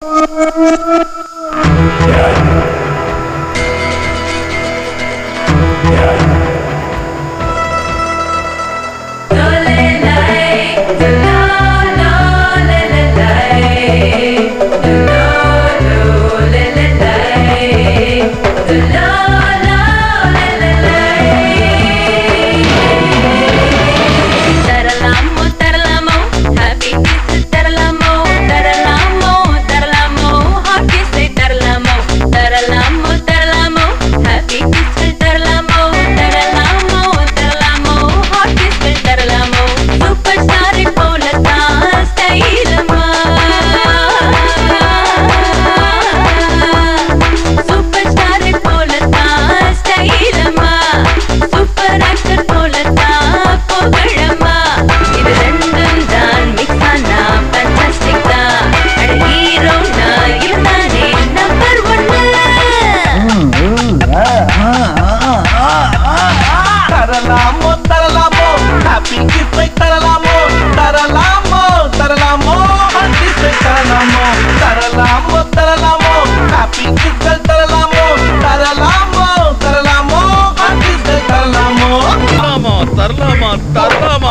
Hey. 打工了吗？